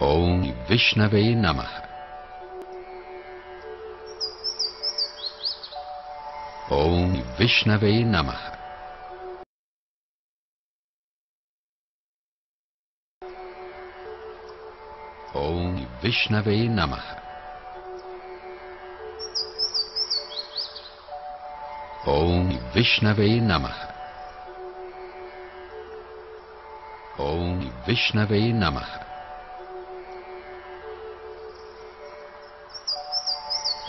اوم وشنوه نمه اوم وشنوه نمه اوم وشنوه نمه اوم وشنوه نمه اوم وشنوه نمه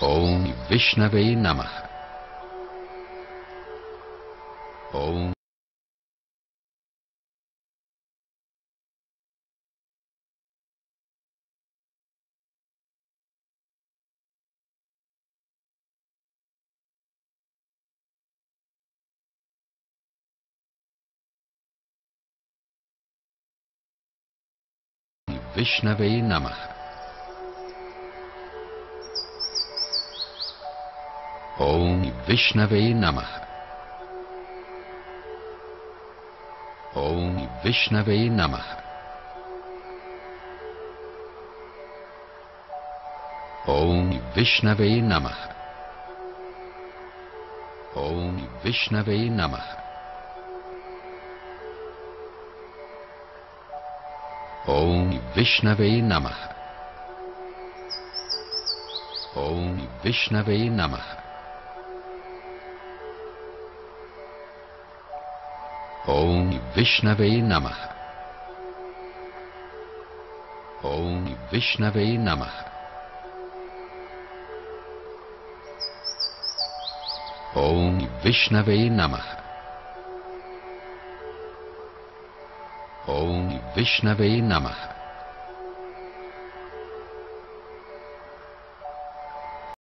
اوم وشنوی نمخ اوم وشنوی نمخ اوم وشنوه نمه اوم وشنوه نمه اوم وشنوه نمه اوم وشنوه نمه اوم وشنوه نمه اوم وشنوه نمه اوم وشنوه نمخ اوم وشنوه نمخ اوم وشنوه نمخ اوم وشنوه نمخ